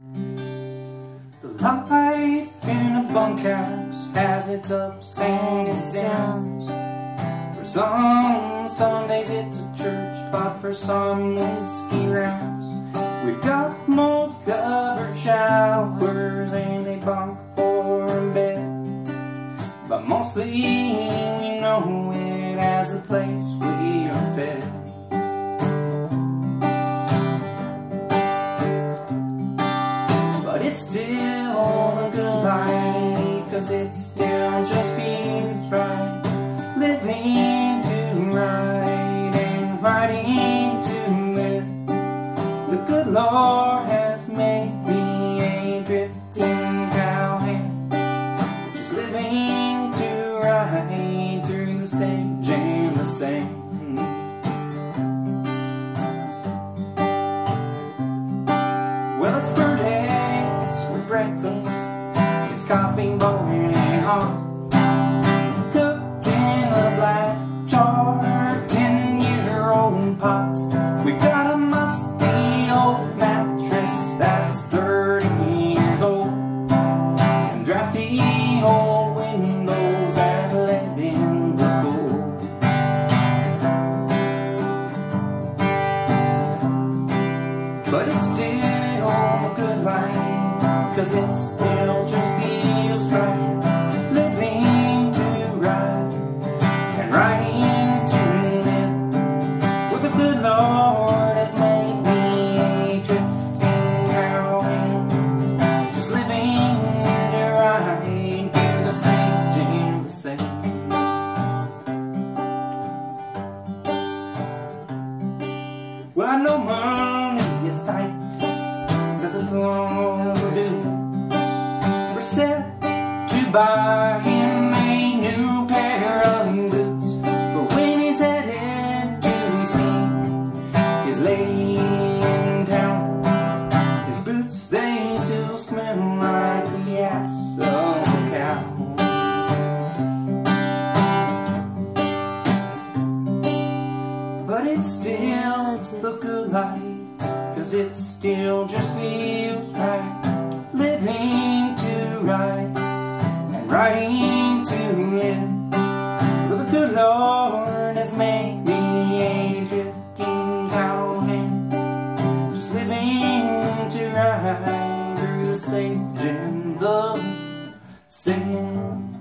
The life in a bunkhouse has its ups and its downs. For some Sundays it's a church, but for some it's ski rounds. We've got no covered showers and a bunk for a bed, but mostly cause it still just feels right. Living to ride and riding to live. The good Lord has made me a drifting cowhand. Just living to ride through the sage and the sand. Still a good life, cause it still just feels right. Living to ride and riding to live. For the good Lord has made me drifting. Just living the and the. Well, I know is tight, cause it's overdue. We're set to buy him a new pair of boots. But when he's headed to see his lady in town, his boots, they still smell like the ass of a cow. But it's still good life, cause it still just feels right. Living to ride and riding to live. For the good Lord has made me a drifting cowhand. Just living to ride through the sage and the sand.